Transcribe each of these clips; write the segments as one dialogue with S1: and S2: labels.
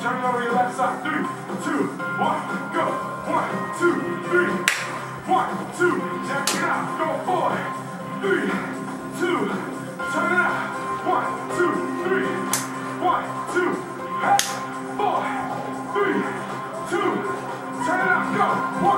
S1: turn it over your left side. Three, two, one, go. One, two, three. One, two, jack it out. Go four, three, two, turn it out. One, two, three. One, two, four, three, two, turn it out. Go. One,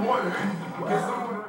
S1: four, three, two.